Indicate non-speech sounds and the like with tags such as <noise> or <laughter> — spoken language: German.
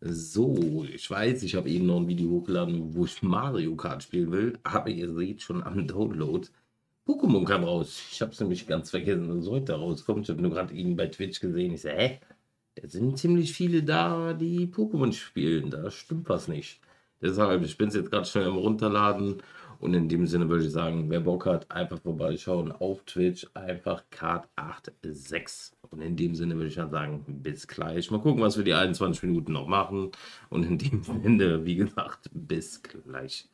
So, ich weiß, ich habe eben noch ein Video hochgeladen, wo ich Mario Kart spielen will, aber ihr seht schon am Download, Pokémon kam raus. Ich habe es nämlich ganz vergessen, dass es heute rauskommt. Ich habe nur gerade ihn bei Twitch gesehen. Ich so, hä? Da sind ziemlich viele da, die Pokémon spielen. Da stimmt was nicht. Deshalb, ich bin es jetzt gerade schnell am Runterladen. Und in dem Sinne würde ich sagen, wer Bock hat, einfach vorbeischauen auf Twitch. Einfach Card86. Und in dem Sinne würde ich dann sagen, bis gleich. Mal gucken, was wir die 21 Minuten noch machen. Und in dem <laughs> Sinne, wie gesagt, bis gleich.